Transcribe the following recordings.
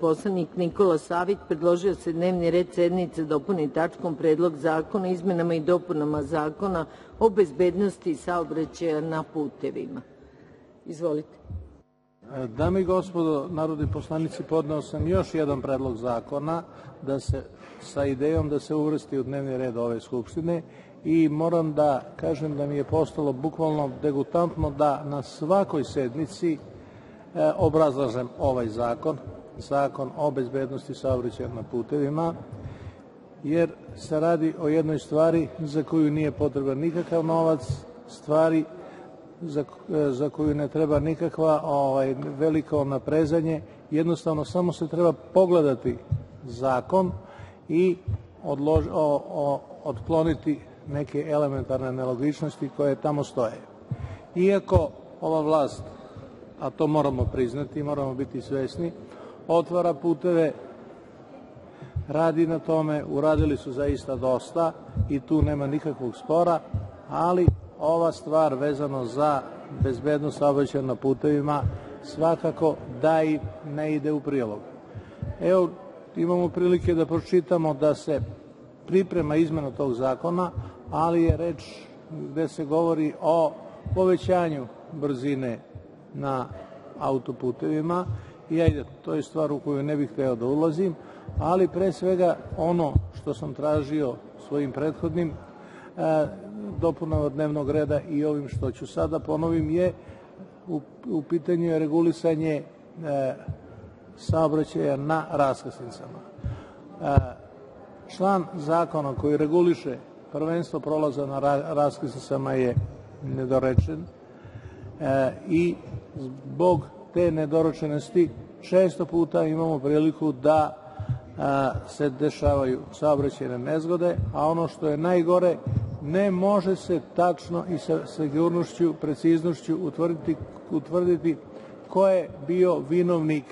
poslanik Nikola Savić predložio je da se dnevni red sednice dopuni tačkom Predlog zakona izmenama i dopunama Zakona o bezbednosti saobraćaja na putevima. Izvolite. Dame i gospodo narodni poslanici, podneo sam još jedan predlog zakona da se, sa idejom da se uvrsti u dnevni red ove Skupštine i moram da kažem da mi je postalo bukvalno degutantno da na svakoj sednici e, obrazlažem ovaj zakon, zakon o bezbednosti saobraćaja na putevima, jer se radi o jednoj stvari za koju nije potreban nikakav novac, stvari za, za koju ne treba nikakva ovaj, veliko naprezanje, jednostavno samo se treba pogledati zakon i odlož, o, o, otkloniti neke elementarne nelogičnosti koje tamo stoje. Iako ova vlast, a to moramo priznati, moramo biti svesni, otvara puteve, radi na tome, uradili su zaista dosta i tu nema nikakvog spora, ali ova stvar vezano za bezbednost saobraćaja na putevima svakako da i ne ide u prilog. Evo, imamo prilike da pročitamo da se priprema izmena tog zakona, ali je reč gde se govori o povećanju brzine na autoputevima i ajde, to je stvar u koju ne bih hteo da ulazim, ali pre svega ono što sam tražio svojim prethodnim e, dopunama dnevnog reda i ovim što ću sada ponovim je u, u pitanju je regulisanje e, saobraćaja na raskrsnicama. E, član zakona koji reguliše prvenstvo prolaza na ra raskrsnicama je nedorečen e, i zbog te nedoročenosti često puta imamo priliku da a, se dešavaju saobraćajne nezgode, a ono što je najgore, ne može se tačno i sa sigurnošću, preciznošću utvrditi, utvrditi ko je bio vinovnik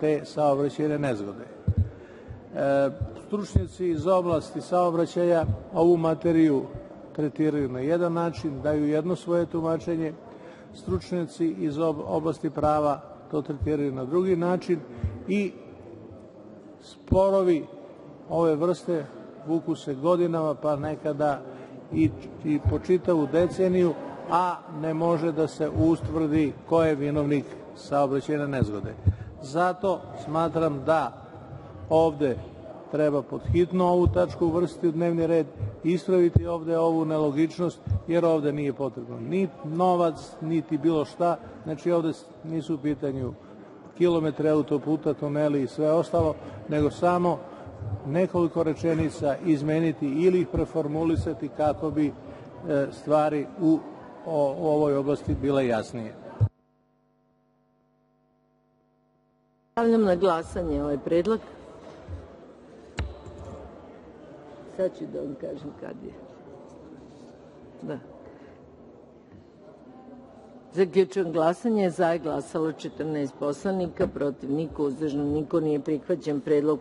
te saobraćajne nezgode. E, stručnjaci iz oblasti saobraćaja ovu materiju tretiraju na jedan način, daju jedno svoje tumačenje, stručnjaci iz oblasti prava to tretiraju na drugi način i sporovi ove vrste vuku se godinama, pa nekada i, i po čitavu deceniju, a ne može da se ustvrdi ko je vinovnik saobraćajne nezgode. Zato smatram da ovde treba pod hitno ovu tačku uvrstiti u dnevni red, ispraviti ovde ovu nelogičnost, jer ovde nije potrebno ni novac, niti bilo šta, znači ovde nisu u pitanju kilometre autoputa, tuneli i sve ostalo, nego samo nekoliko rečenica izmeniti ili ih preformulisati kako bi e, stvari u ovoj oblasti bile jasnije. Stavljam na glasanje ovaj predlog. Sad ću da vam kažem kad je. Da. Zaključujem glasanje. Za je glasalo 14 poslanika, protiv niko, uzdržan niko, nije prihvaćen predlog